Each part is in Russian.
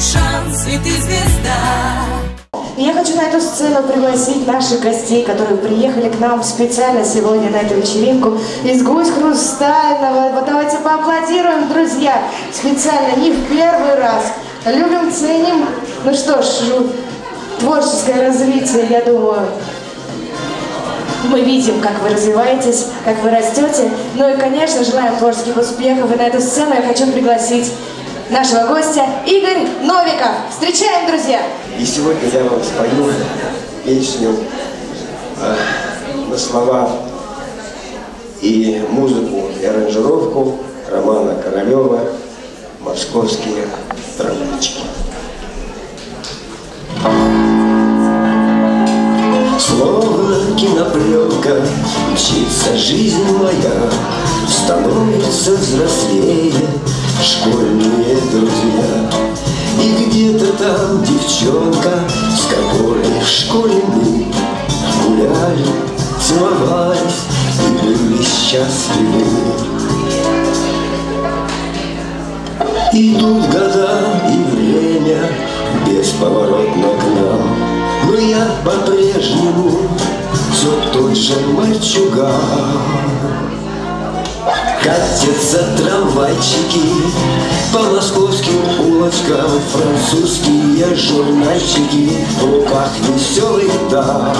твой шанс, и ты звезда. Я хочу на эту сцену пригласить наших гостей, которые приехали к нам специально сегодня на эту вечеринку из Гусь Хрустального. Вот давайте поаплодируем, друзья, специально, не в первый раз. Любим, ценим. Ну что ж, творческое развитие, я думаю, мы видим, как вы развиваетесь, как вы растете. Ну и, конечно, желаем творческих успехов. И на эту сцену я хочу пригласить нашего гостя Игорь Новиков. Встречаем, друзья! И сегодня я вам спою песню э, на слова и музыку, и аранжировку Романа Королева «Московские трамвайчики». Словно кинопленка Мчится жизнь моя Становится взрослее Школьные друзья. И где-то там девчонка С которой в школе мы Гуляли, целовались И были счастливы. Идут года и время Бесповоротно к нам. Но я по-прежнему все тот же мальчуган. Катятся трамвайчики по московским улочкам. Французские журнальчики в руках веселых дам.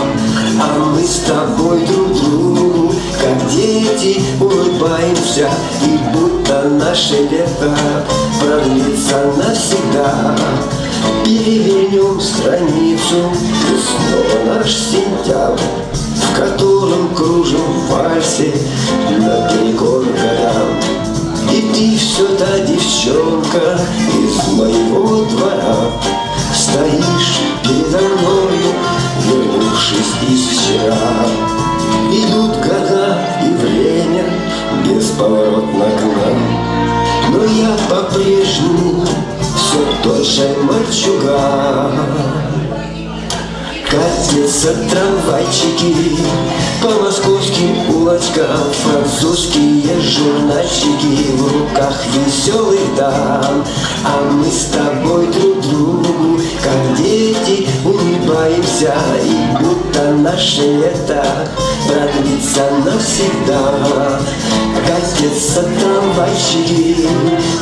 А мы с тобой друг другу, как дети, улыбаемся. И будто наше лето продлится навсегда. Перевернем страницу И снова наш сентябрь кружим в вальсе Наперекор годам И ты все та девчонка Из моего двора. Стоишь передо мною Вернувшись из вчера. Идут года и время Бесповоротно к нам. Но я по-прежнему все тот же мальчуган Катятся трамвайчики по московским улочкам Французские журнальчики в руках веселых дам. А мы с тобой друг другу, как дети, улыбаемся И будто наше лето продлится навсегда Катятся трамвайчики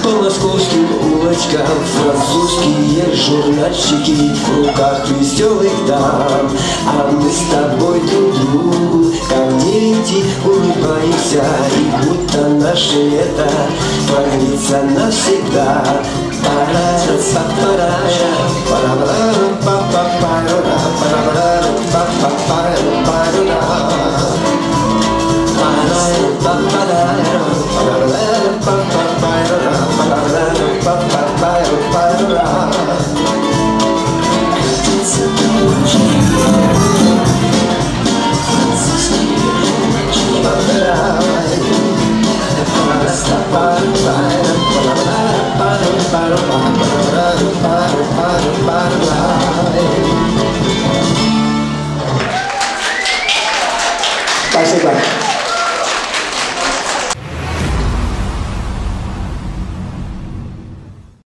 по московским улочкам Французские журнальчики в руках веселых дам А мы с тобой друг другу, как дети, улыбаемся И будто наше лето продлится навсегда ba ba ba ba Países Bajos.